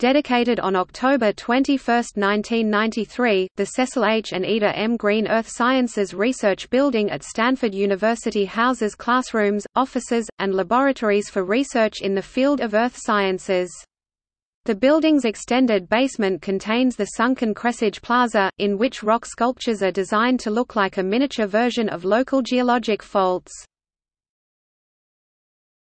Dedicated on October 21, 1993, the Cecil H. and Ida M. Green Earth Sciences Research Building at Stanford University houses classrooms, offices, and laboratories for research in the field of earth sciences. The building's extended basement contains the sunken Kresge Plaza, in which rock sculptures are designed to look like a miniature version of local geologic faults.